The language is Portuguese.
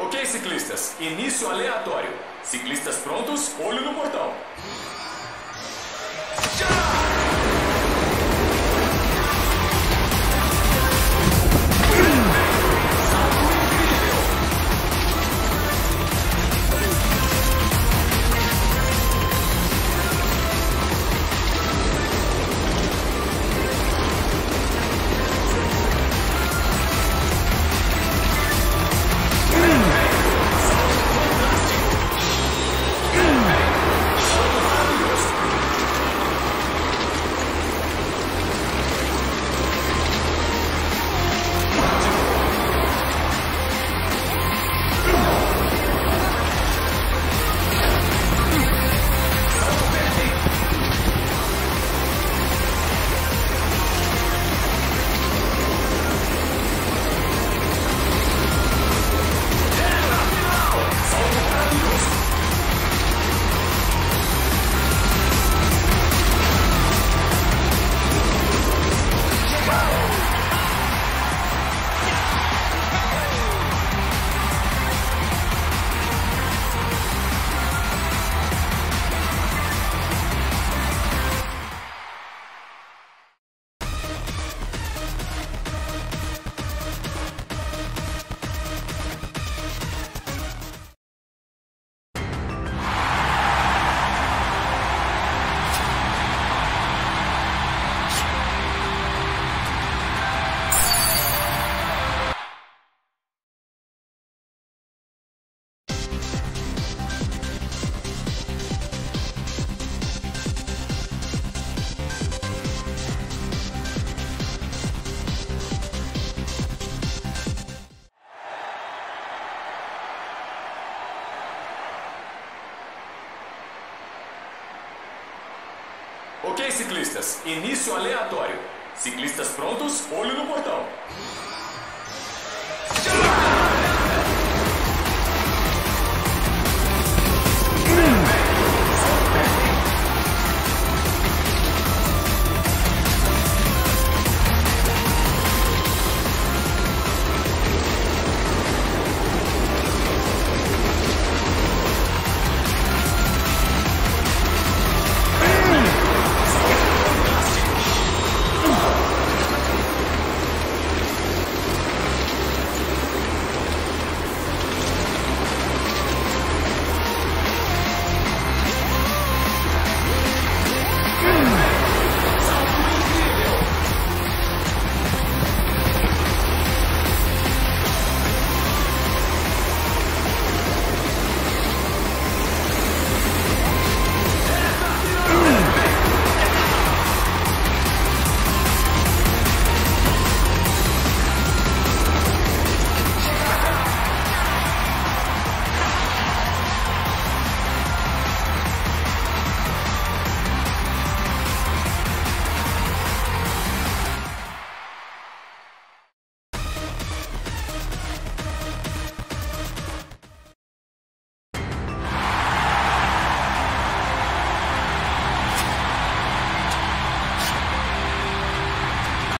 Ok, ciclistas, início aleatório. Ciclistas prontos, olho no portão. Ok, ciclistas, início aleatório. Ciclistas prontos, olho no portão.